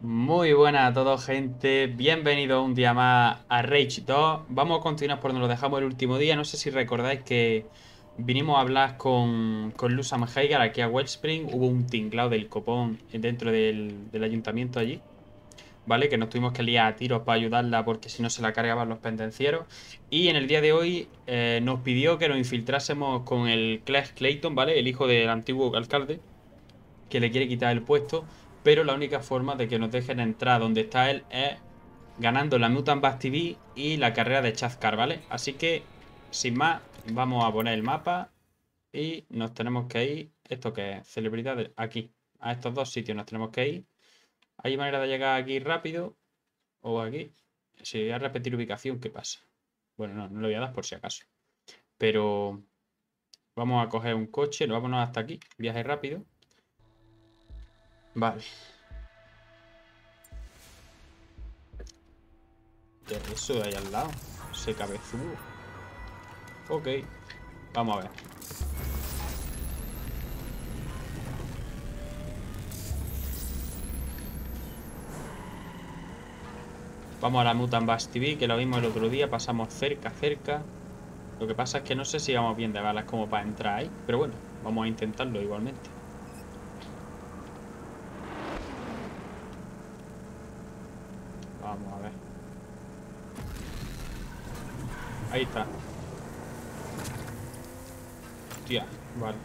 Muy buenas a todos gente, bienvenidos un día más a Rage 2 Vamos a continuar por donde lo dejamos el último día. No sé si recordáis que vinimos a hablar con, con Lusam Heigar aquí a Wellspring. Hubo un tinglado del copón dentro del, ayuntamiento allí ¿Vale? Que nos tuvimos que liar a tiros para ayudarla porque si no se la cargaban los pendencieros. Y en el día de hoy eh, nos pidió que nos infiltrásemos con el Clash Clayton, ¿vale? El hijo del antiguo alcalde Que le quiere quitar el puesto pero la única forma de que nos dejen entrar donde está él es ganando la Mutant Bass TV y la carrera de Chazcar, ¿vale? Así que, sin más, vamos a poner el mapa y nos tenemos que ir, ¿esto que es? Celebridades, aquí, a estos dos sitios nos tenemos que ir. ¿Hay manera de llegar aquí rápido? ¿O aquí? Si voy a repetir ubicación, ¿qué pasa? Bueno, no, no lo voy a dar por si acaso. Pero vamos a coger un coche, vámonos hasta aquí, viaje rápido. Vale. ¿Qué es eso de ahí al lado? Ese cabezudo. Ok. Vamos a ver. Vamos a la Mutant Bass TV, que lo vimos el otro día. Pasamos cerca, cerca. Lo que pasa es que no sé si vamos bien de balas como para entrar ahí. Pero bueno, vamos a intentarlo igualmente. Ahí está. Hostia, vale.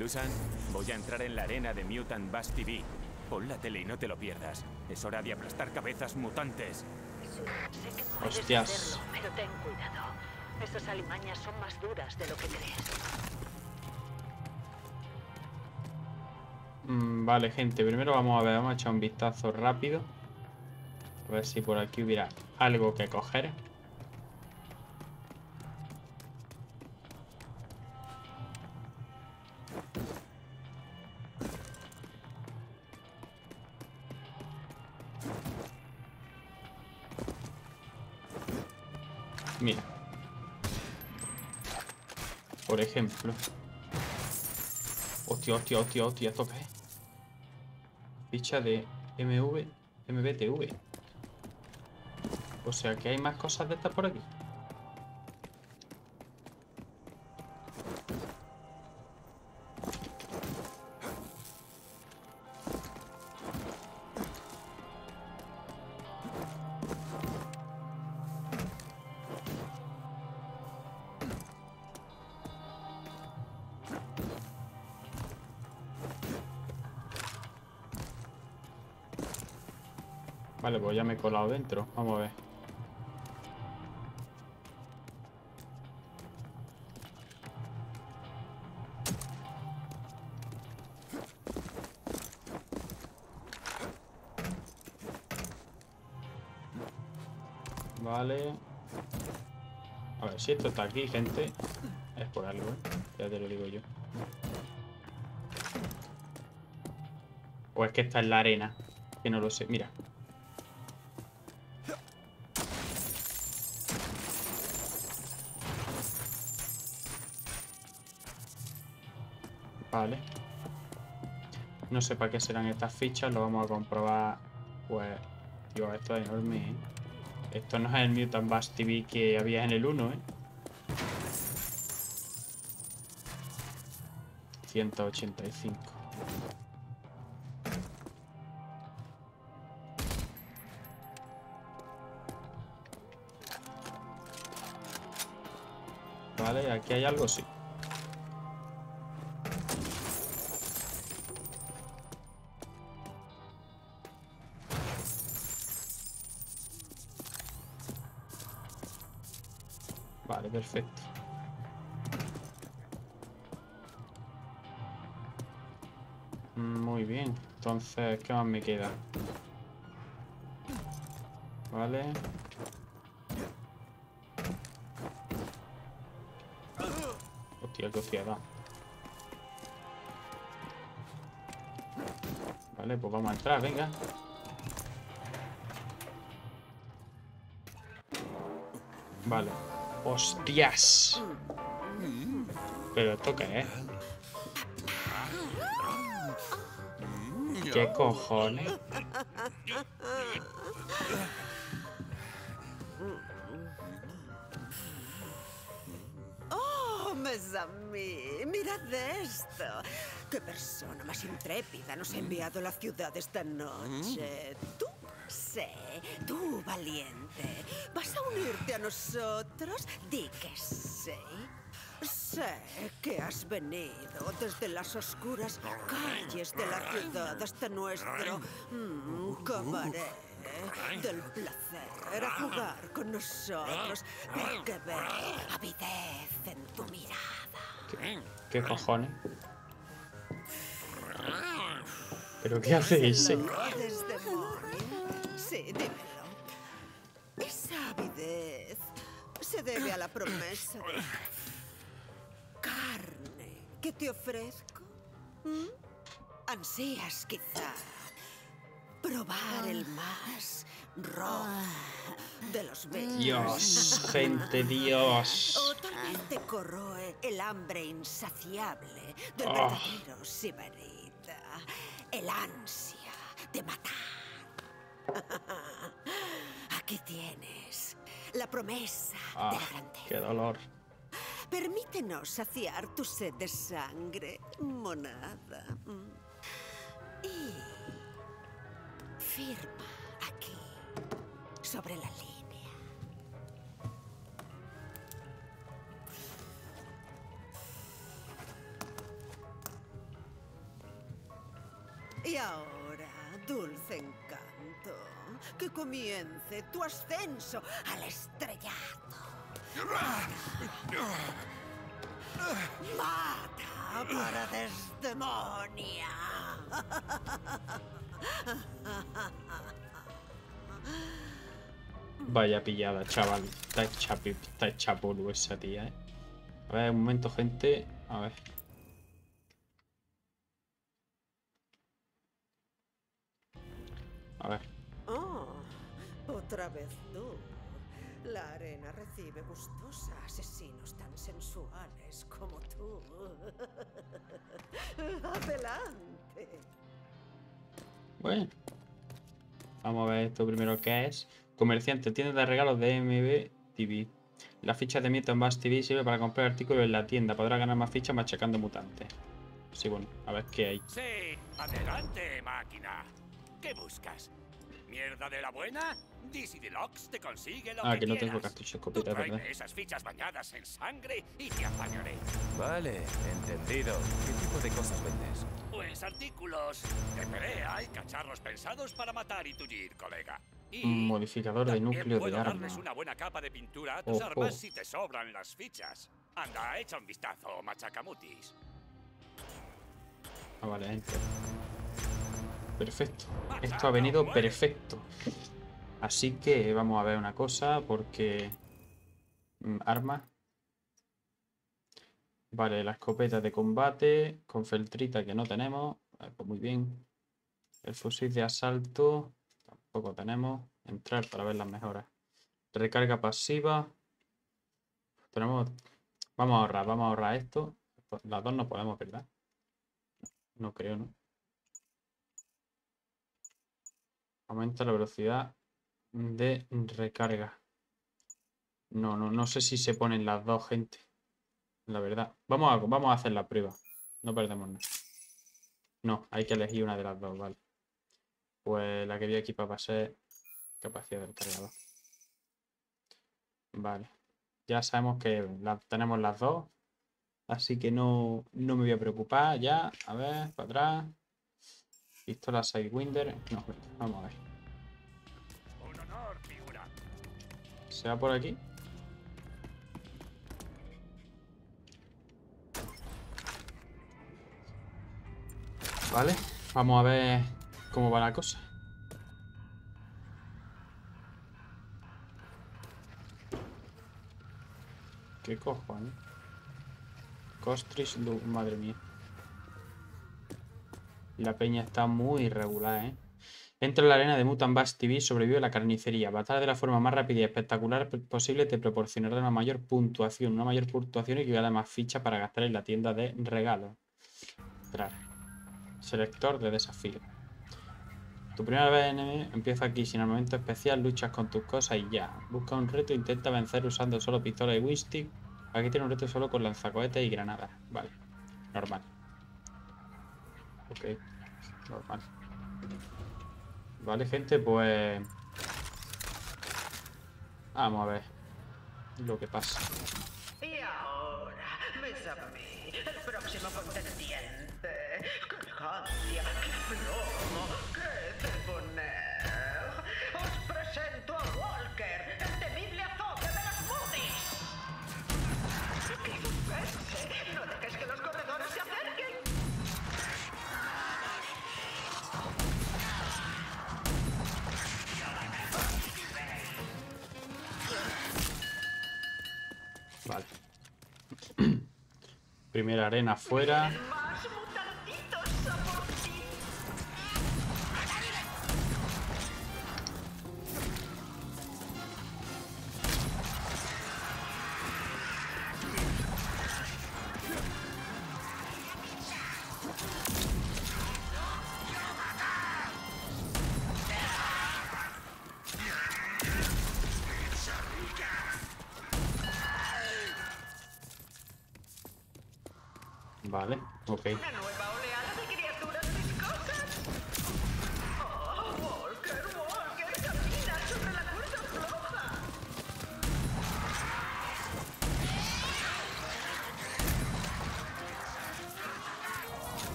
Lusan, voy a entrar en la arena de Mutant Bass TV. Pon la tele y no te lo pierdas. Es hora de aplastar cabezas mutantes. Sé que puedes Hostias. Hacerlo, pero ten cuidado. Esas alimañas son más duras de lo que crees. Mm, vale, gente. Primero vamos a ver, vamos a echar un vistazo rápido. A ver si por aquí hubiera algo que coger. Mira. Por ejemplo. Hostia, hostia, hostia, hostia, ¿esto qué? Ficha de MV, MBTV. O sea que hay más cosas de estas por aquí. Colado dentro. Vamos a ver. Vale. A ver, si esto está aquí, gente, es por algo, ¿eh? Ya te lo digo yo. O es que está en la arena, que no lo sé. Mira, No sé para qué serán estas fichas, lo vamos a comprobar. Pues, tío, esto es enorme, ¿eh? Esto no es el Mutant Bass TV que había en el 1, ¿eh? 185. Vale, aquí hay algo, sí. ¿Qué más me queda? Vale. Hostia, qué ciudad. Vale, pues vamos a entrar, venga. Vale. ¡Hostias! ¿Pero esto qué ¿Qué cojones? Oh, mes mí, mirad esto. ¿Qué persona más intrépida nos ha enviado a la ciudad esta noche? Tú, sé, tú, valiente. ¿Vas a unirte a nosotros? Di que sí. Sé que has venido desde las oscuras calles de la ciudad hasta nuestro mm, cabaret del placer a jugar con nosotros porque veo avidez en tu mirada. ¿Qué cojones? ¿Pero qué hacéis? eh? Sí, dímelo. Esa avidez se debe a la promesa de que te ofrezco. ¿Mm? Ansías quizá probar el más rojo de los bellos. Dios, gente, Dios. O tal vez te corroe el hambre insaciable del Ah. verdadero sibarita. El ansia de matar. Aquí tienes la promesa de Ah, la grandeza. qué dolor. Permítenos saciar tu sed de sangre, monada. Mm. Y firma aquí, sobre la línea. Y ahora, dulce encanto, que comience tu ascenso al estrellato. Mata para desdemonia. Vaya pillada, chaval. Está hecha, polvo esa tía, eh. A ver, un momento, gente. A ver. A ver. Oh, otra vez. La arena recibe gustosa asesinos tan sensuales como tú. Adelante. Bueno. Vamos a ver esto primero qué es. Comerciante, tienda de regalos de MB TV. La ficha de Mutant Bass TV sirve para comprar artículos en la tienda. Podrá ganar más fichas machacando mutantes. Sí, bueno, a ver qué hay. Sí, adelante, máquina. ¿Qué buscas? ¿Mierda de la buena? DC Deluxe te consigue lo Ah, que que no tengo cartucho escopeta, ¿verdad? esas fichas bañadas en sangre y te apañaré. Vale, entendido. ¿Qué tipo de cosas vendes? Pues artículos de pelea y cacharros pensados para matar y tullir, colega. Y Un modificador de núcleo puedo de arma. darles una buena capa de pintura a tus Ojo. armas si te sobran las fichas. Anda, echa un vistazo, machacamutis. Ah, vale, enter. Perfecto. Esto ha venido perfecto. Así que vamos a ver una cosa, porque... mm, Arma. Vale, la escopeta de combate con feltrita que no tenemos. Vale, pues muy bien. El fusil de asalto tampoco tenemos. Entrar para ver las mejoras. Recarga pasiva. Tenemos... Vamos a ahorrar, vamos a ahorrar esto. Las dos no podemos, ¿verdad? No creo, ¿no? Aumenta la velocidad de recarga. No, no, no sé si se ponen las dos, gente. La verdad. Vamos a, vamos a hacer la prueba. No perdemos nada. No, hay que elegir una de las dos, vale. Pues la que voy a equipar va ser capacidad del cargador. Vale. Ya sabemos que la- tenemos las dos. Así que no, no me voy a preocupar ya. A ver, para atrás. Pistola Sidewinder. No, vamos a ver. ¿Se va por aquí? Vale, vamos a ver cómo va la cosa. ¿Qué cojones? Costris, madre mía. La peña está muy irregular, ¿eh? Entra en la arena de Mutant Bass TV, sobrevive la carnicería. Matar de la forma más rápida y espectacular posible te proporcionará una mayor puntuación. Una mayor puntuación equivale a más fichas para gastar en la tienda de regalos. Entrar. Selector de desafío. Tu primera vez en empieza aquí sin armamento especial, luchas con tus cosas y ya. Busca un reto, intenta vencer usando solo pistola y windstick. Aquí tiene un reto solo con lanzacohetes y granadas. Vale, normal. Ok, normal. Vale, gente, pues... Vamos a ver lo que pasa. Y ahora, Primera arena fuera.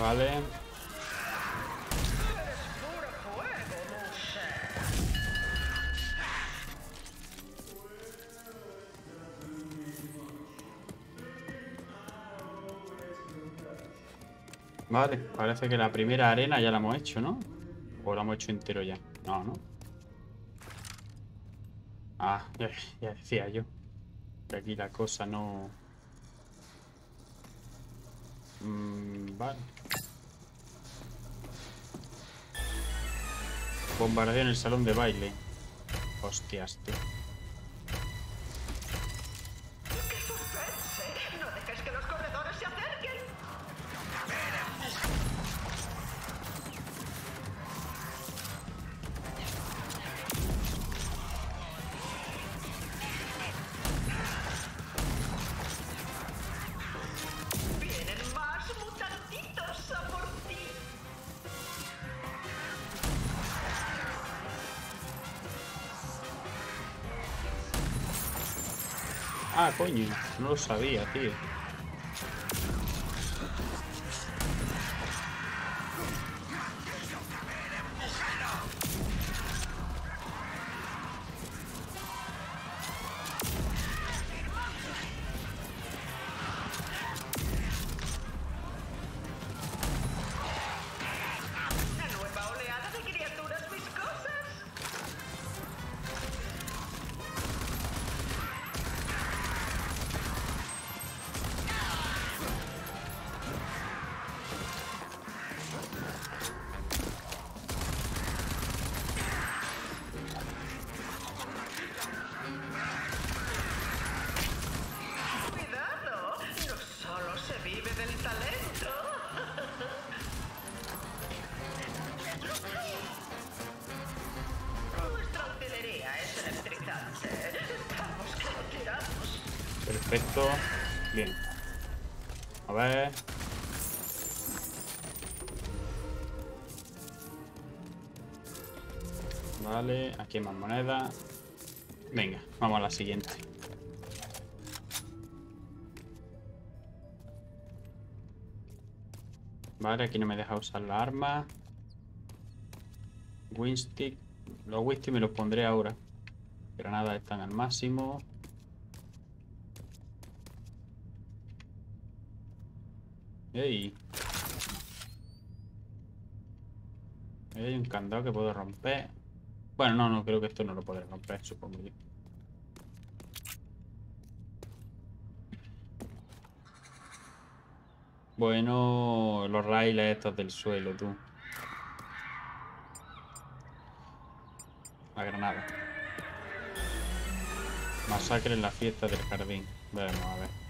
Vale. Vale, parece que la primera arena ya la hemos hecho, ¿no? O la hemos hecho entero ya. No, ¿no? Ah, ya, ya decía yo. Que aquí la cosa no... Mm, vale. Bombardeo en el salón de baile. Hostias, tío. Ah, coño. No lo sabía, tío. Perfecto. Bien. A ver. Vale, aquí hay más monedas. Venga, vamos a la siguiente. Vale, aquí no me deja usar la arma. Windstick. Los Windstick me los pondré ahora. Granadas están al máximo. ¡Ey! Hay un candado que puedo romper. Bueno, no, no, creo que esto no lo podré romper, supongo yo. Bueno, los raíles estos del suelo, tú. La granada. Masacre en la fiesta del jardín. Veremos, a ver.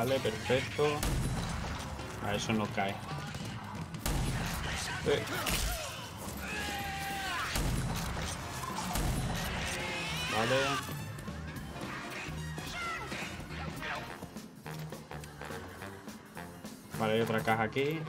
Vale, perfecto. A eso no cae. Vale. Vale, hay otra caja aquí.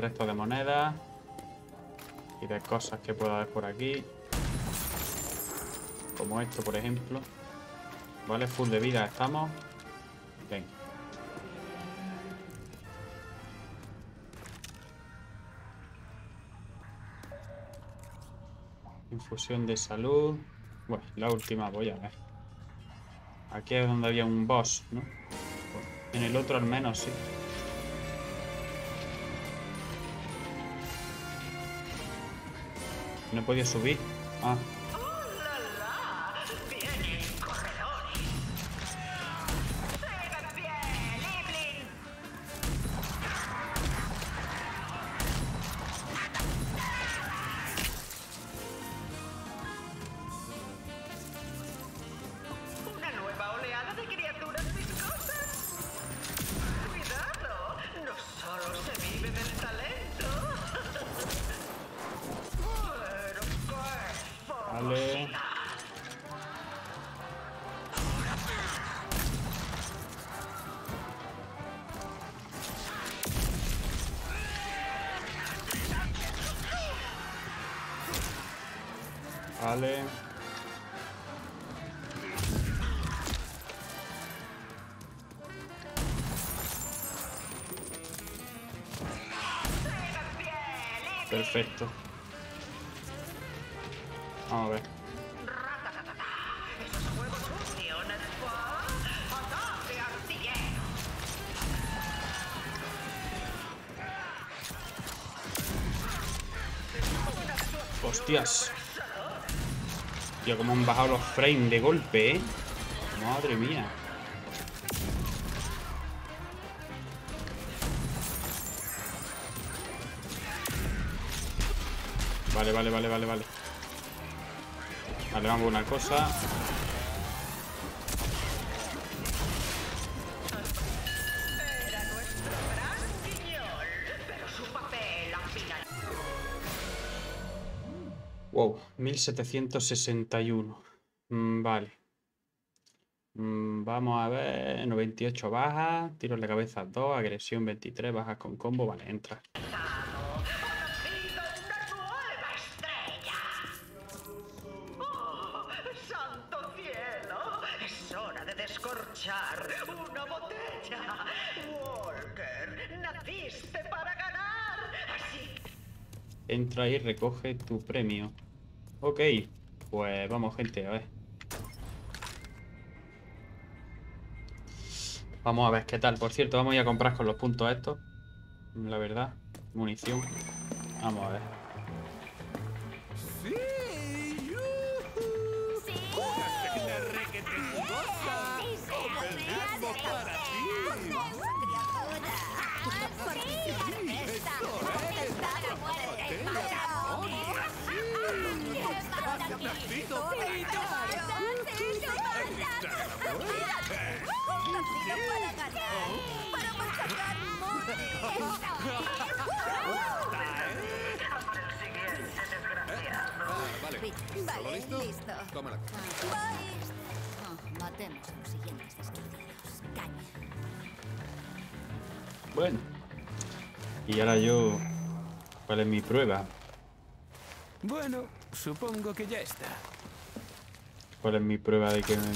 Resto de monedas. Y de cosas que pueda haber por aquí. Como esto, por ejemplo. Vale, full de vida estamos. Bien. Infusión de salud. Bueno, la última voy a ver. Aquí es donde había un boss, ¿no? En el otro al menos sí. No he podido subir. Ah, Vale. Perfecto. Vamos a ver. Hostias. Tío, cómo han bajado los frames de golpe, ¿eh? Madre mía. Vale, vale, vale, vale, vale. Vale, vamos a una cosa. 1761. Mm, vale. Mm, vamos a ver. 98 bajas. Tiros de cabeza 2. Agresión 23. Bajas con combo. Vale, entra. Una botella. Walker, naciste para ganar. Así Entra y recoge tu premio. Ok, pues vamos gente, a ver. Vamos a ver qué tal. Por cierto, vamos a ir a comprar con los puntos estos. La verdad. Munición. Vamos a ver. Vale, listo. Toma la Voy. Oh, matemos a los siguientes desgraciados. Caña. Bueno. Y ahora yo... ¿Cuál es mi prueba? Bueno, supongo que ya está. ¿Cuál es mi prueba de que me,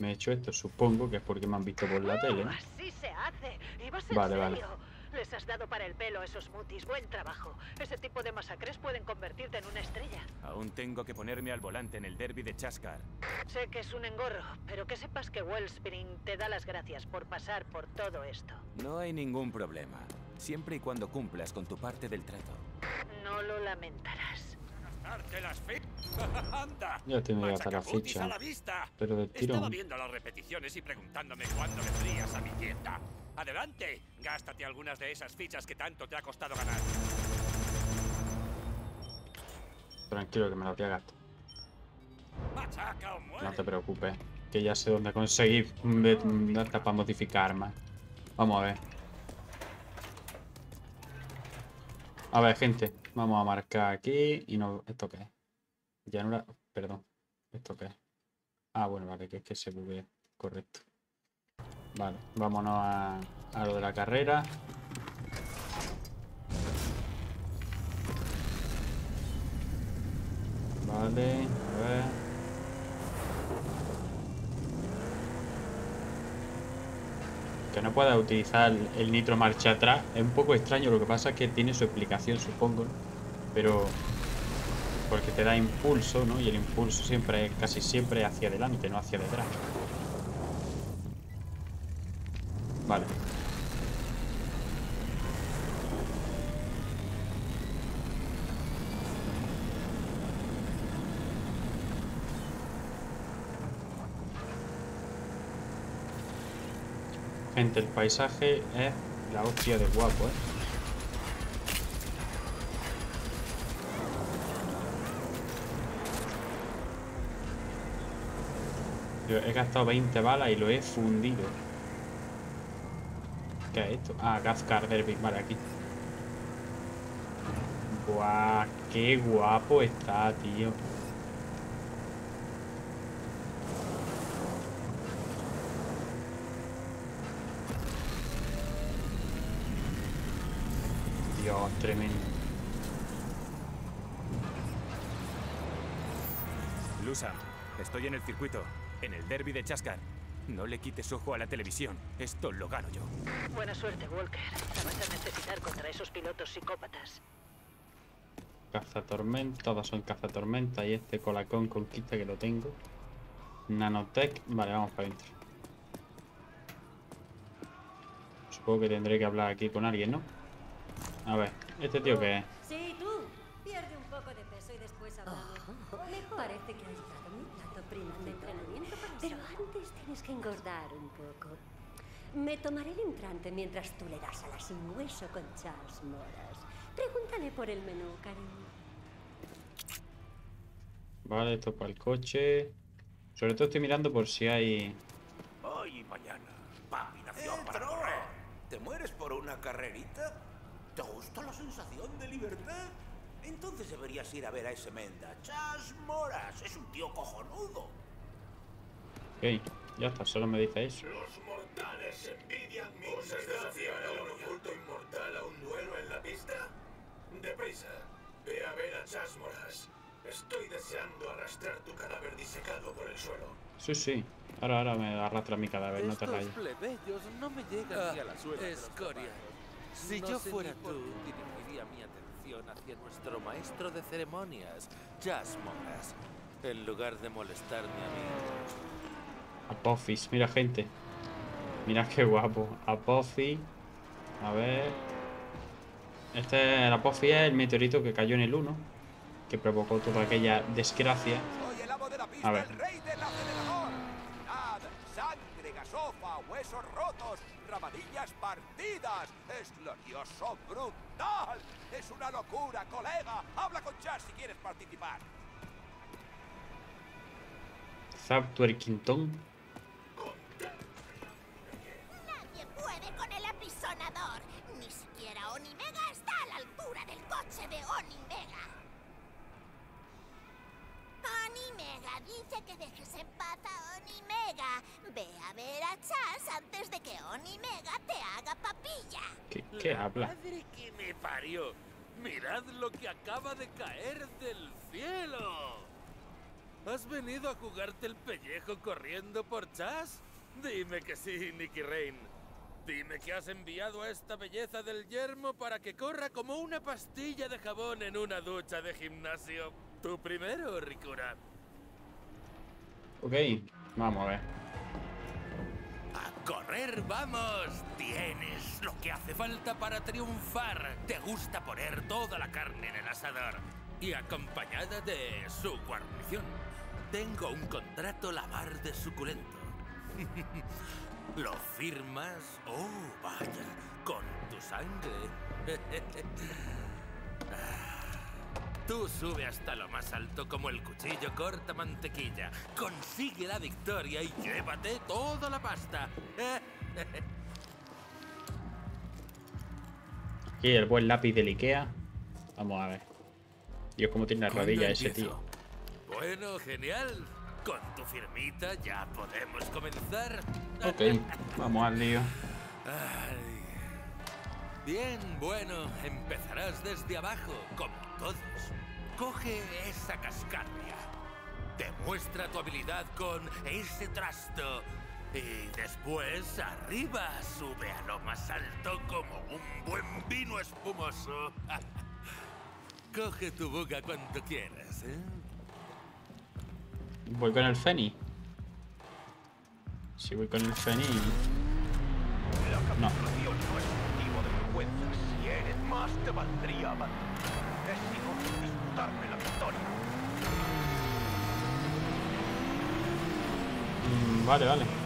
me he hecho esto? Supongo que es porque me han visto por la tele, ¿no? Así se hace. Y vas en Vale, vale. serio. Les has dado para el pelo a esos mutis. Buen trabajo. Ese tipo de masacres pueden convertirte en una estrella. Aún tengo que ponerme al volante en el derby de Chaskar. Sé que es un engorro, pero que sepas que Wellspring te da las gracias por pasar por todo esto. No hay ningún problema, siempre y cuando cumplas con tu parte del trato. No lo lamentarás. ¡Darte las fi- ¡Anda! Ya te me voy a gastar la ficha. a la vista! Pero de Estaba tirón. viendo las repeticiones y preguntándome cuándo vendrías a mi tienda. ¡Adelante! Gástate algunas de esas fichas que tanto te ha costado ganar. Tranquilo que me lo voy a gastar. ¡Machaca o muere! No te preocupes. Que ya sé dónde conseguir data para modificar armas. Vamos a ver. A ver, gente. Vamos a marcar aquí y no... ¿Esto qué es? Llanura... Perdón. ¿Esto qué es? Ah, bueno, vale, que es que se buguea. Correcto. Vale, vámonos a, a lo de la carrera. Vale, a ver. Que no pueda utilizar el- nitro marcha atrás es un poco extraño, lo que pasa es que tiene su explicación, supongo. Pero... Porque te da impulso, ¿no? Y el impulso siempre, casi siempre hacia adelante, no hacia detrás. Vale. Gente, el paisaje es la hostia de guapo, ¿eh? Yo he gastado 20 balas y lo he fundido. ¿Qué es esto? Ah, Gazcar Derby, vale, aquí. Buah, qué guapo está, tío. Dios, tremendo. Lusa, estoy en el circuito, en el derby de Chaskar. No le quites ojo a la televisión, esto lo gano yo. Buena suerte, Walker. La vas a necesitar contra esos pilotos psicópatas. Cazatormenta, todas son cazatormenta y este colacón conquista que lo tengo. Nanotech, vale, vamos para adentro. Supongo que tendré que hablar aquí con alguien, ¿no? A ver, ¿este tío qué es? Sí, tú. Pierde un poco de peso y después hablamos. Me parece que has dado mi plato primo de entrenamiento para Pero antes tienes que engordar un poco. Me tomaré el entrante mientras tú le das a la sin hueso con Charles Moras. Pregúntale por el menú, cariño. Vale, esto para el coche. Sobre todo estoy mirando por si hay... Hoy y mañana. Papi nació para correr. ¿Te mueres por una carrerita? ¿Te gusta la sensación de libertad? Entonces deberías ir a ver a ese menda. Chas Moras. Es un tío cojonudo. Ok, ya está, solo me dice eso. Los mortales envidian mi desafiar a un oculto inmortal a un duelo en la pista? Deprisa, ve a ver a Chasmoras. Estoy deseando arrastrar tu cadáver disecado por el suelo. Sí, sí. Ahora, ahora me arrastra mi cadáver, no te Estos rayes. plebeyos no me llegan ni a la suela. de los Escoria. Si No yo fuera tú, dirigiría mi atención hacia nuestro maestro de ceremonias, Jazz Moras, en lugar de molestarme a mí. Apophis, mira gente. Mira qué guapo. Apophis. A ver. Este, el Apophis es el meteorito que cayó en el 1. Que provocó toda aquella desgracia. A ver. Sangre, gasofa, huesos rotos, ramadillas partidas. Es glorioso, brutal. Es una locura, colega. Habla con Jazz si quieres participar. Zap Twerkington. Nadie puede con el apisonador. Ni siquiera Onimega está a la altura del coche de Onimega. Onimega dice que dejes en paz a Onimega. Ve a ver a Chas antes de que Onimega te haga papilla. ¿Qué, qué habla? ¡Madre que me parió! ¡Mirad lo que acaba de caer del cielo! ¿Has venido a jugarte el pellejo corriendo por Chas? Dime que sí, Nicky Rain. Dime que has enviado a esta belleza del yermo para que corra como una pastilla de jabón en una ducha de gimnasio. Tú primero, Ricura. Ok, vamos a ver. ¡A correr, vamos! Tienes lo que hace falta para triunfar. Te gusta poner toda la carne en el asador. Y acompañada de su guarnición. Tengo un contrato lavar de suculento. ¿Lo firmas? Oh, vaya, con tu sangre. Tú sube hasta lo más alto como el cuchillo corta mantequilla. Consigue la victoria y llévate toda la pasta. Aquí el buen lápiz del Ikea. Vamos a ver. Dios, cómo tiene la ¿Cuándo rodilla ese tío. Bueno, genial. Con tu firmita ya podemos comenzar. Ok, vamos al lío. Ay. Bien, bueno, empezarás desde abajo, como todos. Coge esa cascarria. Demuestra tu habilidad con ese trasto. Y después, arriba, sube a lo más alto como un buen vino espumoso. Coge tu buga cuando quieras, ¿eh? Voy con el Feni. Si voy con el Feni. Más, te valdría abandonar. Es honor disputarme la victoria. Mm, vale, vale.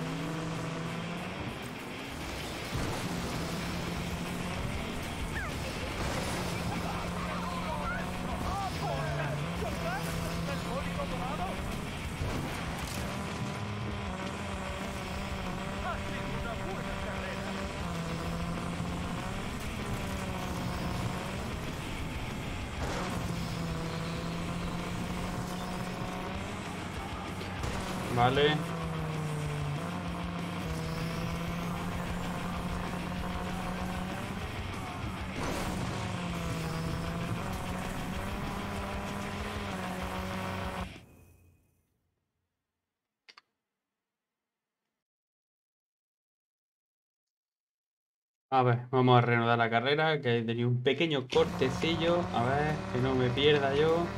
A ver, vamos a reanudar la carrera, que tenido un pequeño cortecillo. A ver, que no me pierda yo.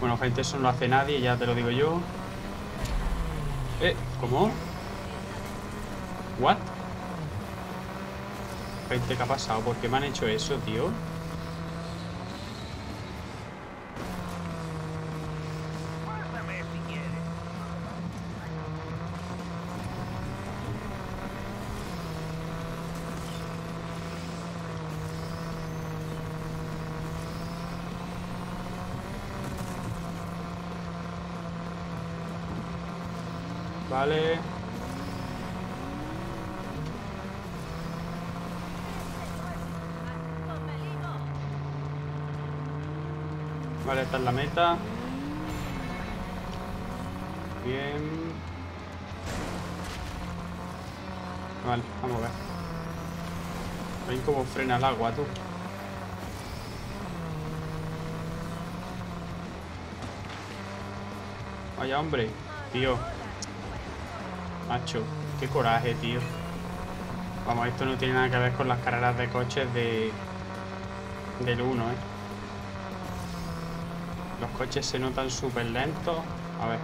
Bueno, gente, eso no lo hace nadie, ya te lo digo yo. Eh, ¿cómo? ¿What? Gente, ¿qué ha pasado? ¿Por qué me han hecho eso, tío? Pásame si quieres. Vale. Vale, esta la meta. Bien. Vale, vamos a ver. Ven cómo frena el agua, tú. Vaya, hombre. Tío. Macho, qué coraje, tío. Vamos, esto no tiene nada que ver con las carreras de coches de... Del 1, ¿eh? Los coches se notan súper lentos. A ver.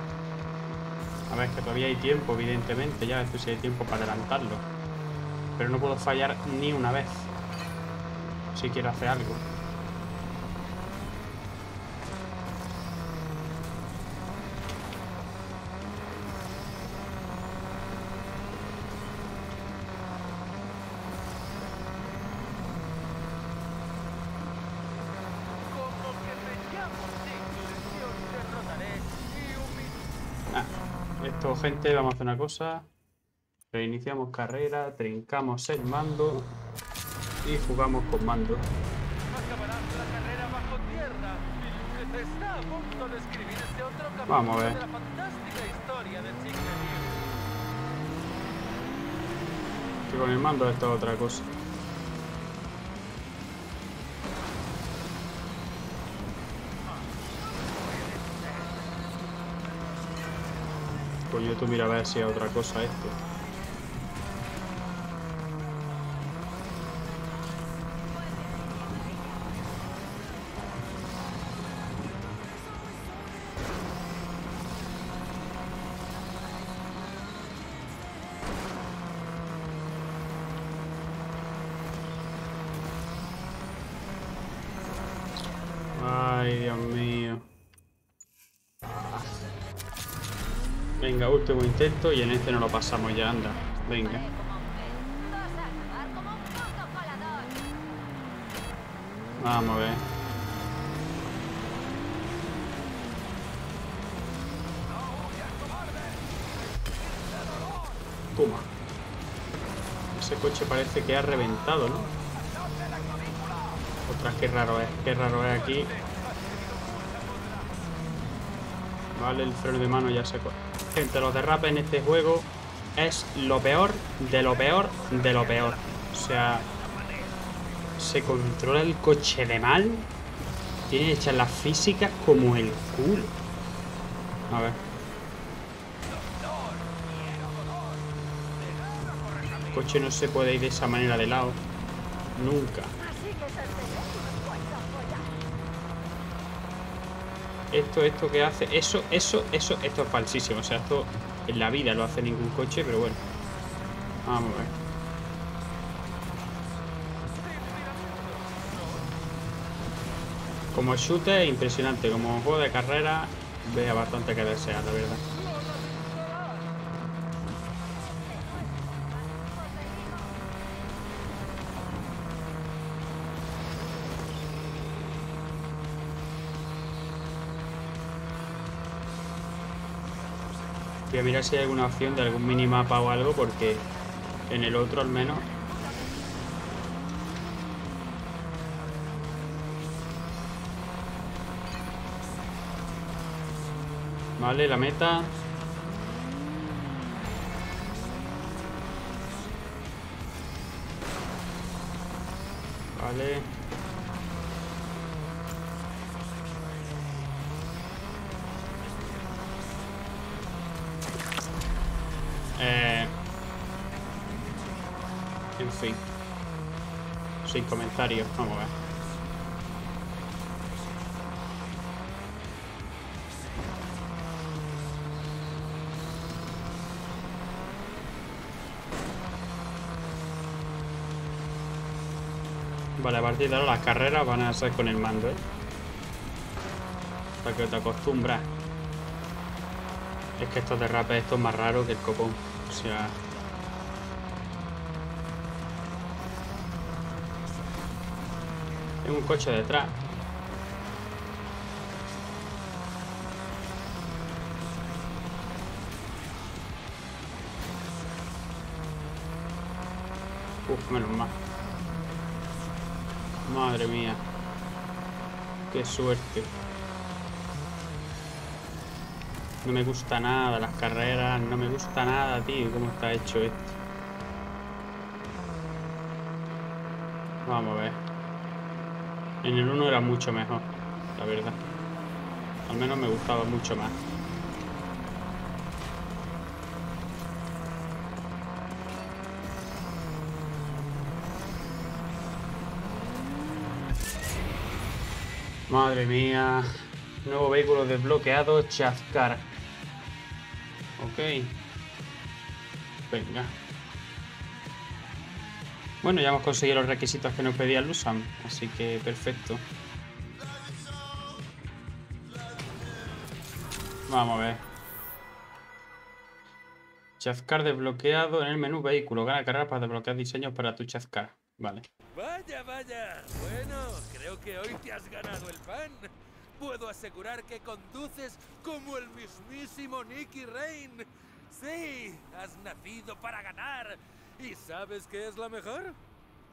A ver, que todavía hay tiempo, evidentemente. Ya ves si hay tiempo para adelantarlo. Pero no puedo fallar ni una vez. Si quiero hacer algo. Gente, vamos a hacer una cosa. Reiniciamos carrera, trincamos el mando y jugamos con mando. Vamos a ver. Que con el mando esto es otra cosa. Coño, tú mira a ver si es otra cosa esto. Último intento y en este no lo pasamos ya, anda. Venga. Vamos a ver. Toma. Ese coche parece que ha reventado, ¿no? Ostras, qué raro es, qué raro es aquí. Vale, el freno de mano ya se... Gente, los derrapes en este juego es lo peor de lo peor de lo peor. O sea, se controla el coche de mal. Tiene hechas las físicas como el culo. A ver. El coche no se puede ir de esa manera de lado. Nunca. Esto, esto que hace, eso, eso, eso, esto es falsísimo. O sea, esto en la vida lo hace ningún coche, pero bueno. Vamos a ver. Como shooter, impresionante. Como juego de carrera, vea bastante que desear, la verdad. Voy a si hay alguna opción de algún minimapa o algo, porque en el otro al menos... Vale, la meta... Vale. Fin. Sin comentarios, vamos a ver. Vale, a partir de ahora las carreras van a ser con el mando, ¿eh? Para que te acostumbras. Es que estos derrapes, esto es más raro que el copón. O sea... Tengo un coche detrás. Uf, menos mal. Madre mía. Qué suerte. No me gusta nada las carreras, no me gusta nada, tío, cómo está hecho esto. Vamos a ver. En el 1 era mucho mejor, la verdad. Al menos me gustaba mucho más. Madre mía. Nuevo vehículo desbloqueado, Chascar. Ok. Venga. Bueno, ya hemos conseguido los requisitos que nos pedía Lusan, así que perfecto. Vamos a ver. Chazcar desbloqueado en el menú vehículo. Gana carrera para desbloquear diseños para tu Chazcar. Vale. Vaya, vaya. Bueno, creo que hoy te has ganado el pan. Puedo asegurar que conduces como el mismísimo Nicky Rain. Sí, has nacido para ganar. ¿Y sabes qué es lo mejor?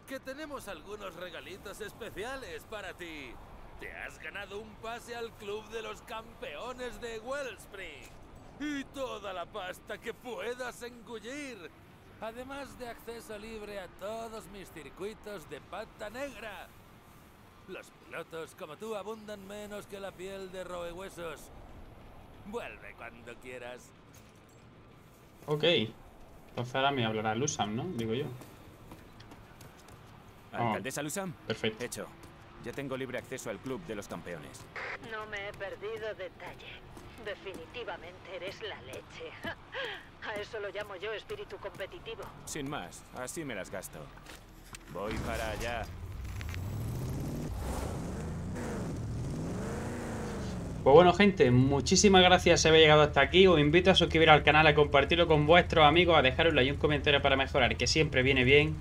Que tenemos algunos regalitos especiales para ti. Te has ganado un pase al Club de los Campeones de Wellspring. Y toda la pasta que puedas engullir. Además de acceso libre a todos mis circuitos de pata negra. Los pilotos como tú abundan menos que la piel de roehuesos. Vuelve cuando quieras. Ok. Entonces ahora me hablará Lusam, ¿no? Digo yo. ¿Alcaldesa Lusam? Perfecto. Hecho. Ya tengo libre acceso al club de los campeones. No me he perdido detalle. Definitivamente eres la leche. A eso lo llamo yo espíritu competitivo. Sin más, así me las gasto. Voy para allá. Pues bueno gente, muchísimas gracias si habéis llegado hasta aquí. Os invito a suscribir al canal, a compartirlo con vuestros amigos, a dejaros un comentario para mejorar, que siempre viene bien.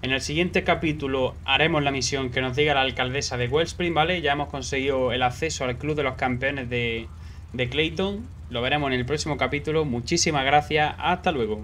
En el siguiente capítulo haremos la misión que nos diga la alcaldesa de Wellspring, ¿vale? Ya hemos conseguido el acceso al club de los campeones de Clayton. Lo veremos en el próximo capítulo. Muchísimas gracias. Hasta luego.